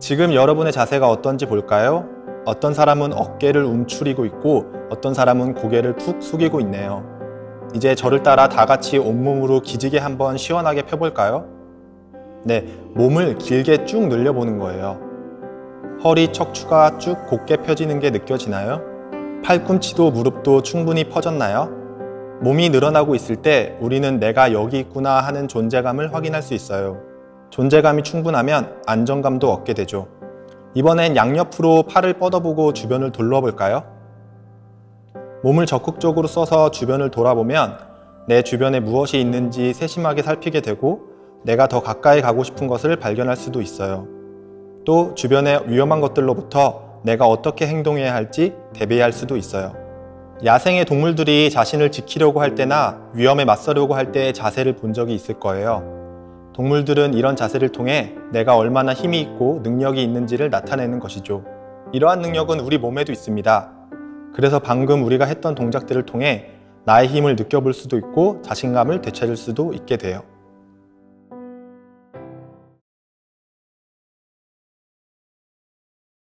지금 여러분의 자세가 어떤지 볼까요? 어떤 사람은 어깨를 움츠리고 있고 어떤 사람은 고개를 툭 숙이고 있네요. 이제 저를 따라 다 같이 온몸으로 기지개 한번 시원하게 펴볼까요? 네, 몸을 길게 쭉 늘려보는 거예요. 허리 척추가 쭉 곧게 펴지는 게 느껴지나요? 팔꿈치도 무릎도 충분히 퍼졌나요? 몸이 늘어나고 있을 때 우리는 내가 여기 있구나 하는 존재감을 확인할 수 있어요. 존재감이 충분하면 안정감도 얻게 되죠. 이번엔 양옆으로 팔을 뻗어보고 주변을 둘러볼까요? 몸을 적극적으로 써서 주변을 돌아보면 내 주변에 무엇이 있는지 세심하게 살피게 되고 내가 더 가까이 가고 싶은 것을 발견할 수도 있어요. 또 주변의 위험한 것들로부터 내가 어떻게 행동해야 할지 대비할 수도 있어요. 야생의 동물들이 자신을 지키려고 할 때나 위험에 맞서려고 할 때의 자세를 본 적이 있을 거예요. 동물들은 이런 자세를 통해 내가 얼마나 힘이 있고 능력이 있는지를 나타내는 것이죠. 이러한 능력은 우리 몸에도 있습니다. 그래서 방금 우리가 했던 동작들을 통해 나의 힘을 느껴볼 수도 있고 자신감을 되찾을 수도 있게 돼요.